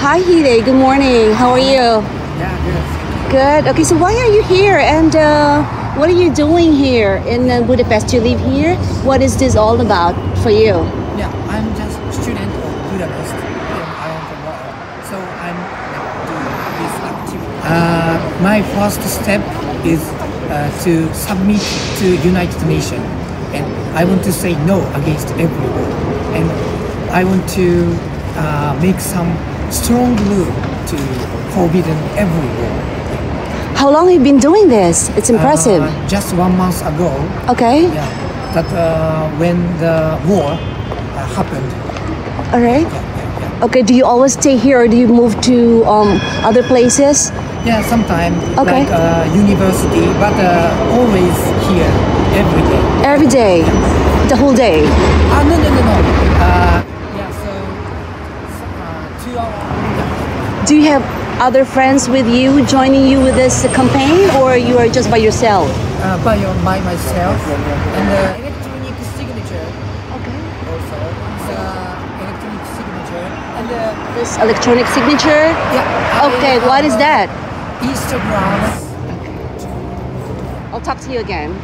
Hi, Hide. Good morning. How are you? Yeah, Good. Good. Okay, so why are you here? And uh, what are you doing here in uh, Budapest? You live here. What is this all about for you? Yeah, I'm just student of Budapest and I am from. So I'm doing this activity. Uh, my first step is uh, to submit to United Nations and I want to say no against everyone. And I want to uh, make some strong move to forbidden everywhere. How long have you been doing this? It's impressive. Uh, just one month ago, okay. yeah, that uh, when the war uh, happened, All right. yeah, yeah, yeah. Okay. Do you always stay here, or do you move to um, other places? Yeah, sometime Okay. like uh, university, but uh, always here every day. Every day, the whole day. Ah, no, no, no, no. Uh, yeah, so, so uh, two hours. Do you have other friends with you joining you with this campaign, or you are just by yourself? Uh, by your, by myself and uh, electronic signature Okay. also. It's uh, electronic signature and uh, This electronic signature. yeah. Okay. What is that? Instagram. Okay. I'll talk to you again.